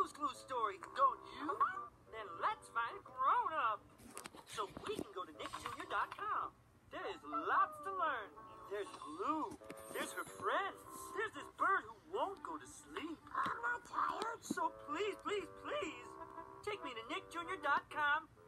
Blue's Clues story, don't you? Then let's find a Grown Up. So we can go to nickjr.com. There is lots to learn. There's Blue. There's her friends. There's this bird who won't go to sleep. I'm not tired. So please, please, please, take me to nickjr.com